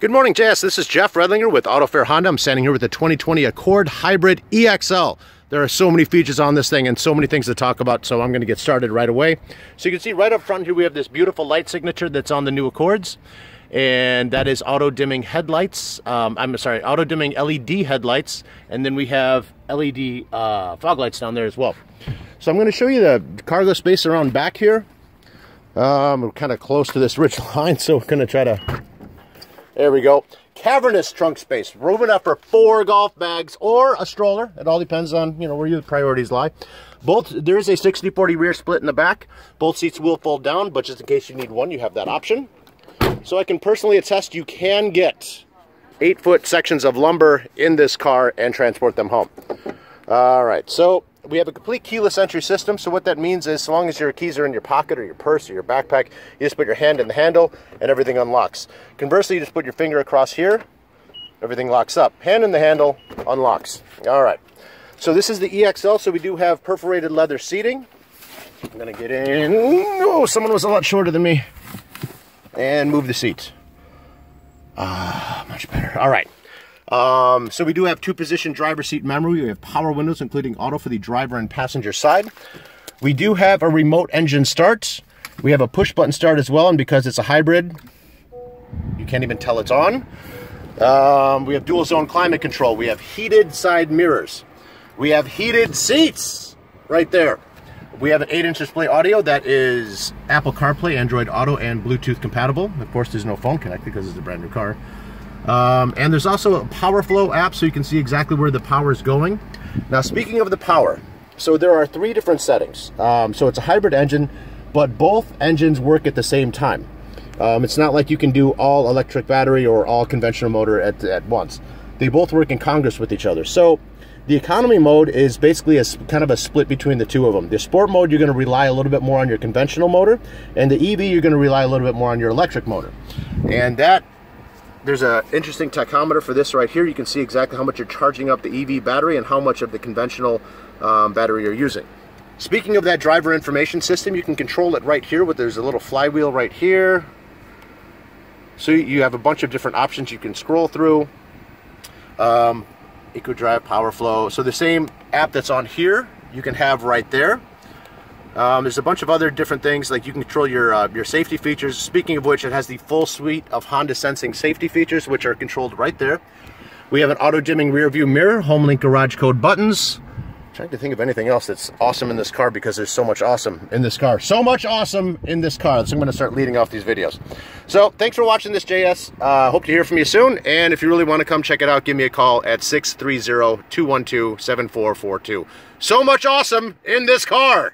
Good morning, JS. This is Jeff Redlinger with Auto AutoFair Honda. I'm standing here with the 2020 Accord Hybrid EXL. There are so many features on this thing and so many things to talk about, so I'm going to get started right away. So you can see right up front here we have this beautiful light signature that's on the new Accords, and that is auto-dimming headlights. Um, I'm sorry, auto-dimming LED headlights, and then we have LED uh, fog lights down there as well. So I'm going to show you the cargo space around back here. Um, we're kind of close to this ridge line, so we're going to try to there we go. Cavernous trunk space. Room enough for four golf bags or a stroller. It all depends on, you know, where your priorities lie. Both, there is a 60-40 rear split in the back. Both seats will fold down, but just in case you need one, you have that option. So I can personally attest you can get eight-foot sections of lumber in this car and transport them home. All right, so we have a complete keyless entry system. So what that means is, so long as your keys are in your pocket or your purse or your backpack, you just put your hand in the handle and everything unlocks. Conversely, you just put your finger across here, everything locks up. Hand in the handle, unlocks. All right. So this is the EXL. So we do have perforated leather seating. I'm gonna get in. Oh, someone was a lot shorter than me. And move the seats. Ah, much better. All right. Um, so we do have two position driver seat memory. We have power windows, including auto for the driver and passenger side. We do have a remote engine start. We have a push button start as well, and because it's a hybrid, you can't even tell it's on. Um, we have dual zone climate control. We have heated side mirrors. We have heated seats right there. We have an 8 inch display audio that is Apple CarPlay, Android Auto, and Bluetooth compatible. Of course, there's no phone connected because it's a brand new car. Um, and there's also a power flow app so you can see exactly where the power is going. Now speaking of the power, so there are three different settings. Um, so it's a hybrid engine, but both engines work at the same time. Um, it's not like you can do all electric battery or all conventional motor at, at once. They both work in congress with each other. So the economy mode is basically a kind of a split between the two of them. The sport mode, you're going to rely a little bit more on your conventional motor, and the EV, you're going to rely a little bit more on your electric motor. And that there's an interesting tachometer for this right here. You can see exactly how much you're charging up the EV battery and how much of the conventional um, battery you're using. Speaking of that driver information system, you can control it right here. With there's a little flywheel right here. So you have a bunch of different options you can scroll through. Um, EcoDrive, PowerFlow. So the same app that's on here, you can have right there. Um, there's a bunch of other different things, like you can control your uh, your safety features. Speaking of which, it has the full suite of Honda Sensing safety features, which are controlled right there. We have an auto-dimming rear view mirror, HomeLink garage code buttons. I'm trying to think of anything else that's awesome in this car because there's so much awesome in this car. So much awesome in this car. So I'm going to start leading off these videos. So thanks for watching this, JS. Uh, hope to hear from you soon. And if you really want to come check it out, give me a call at 630-212-7442. So much awesome in this car.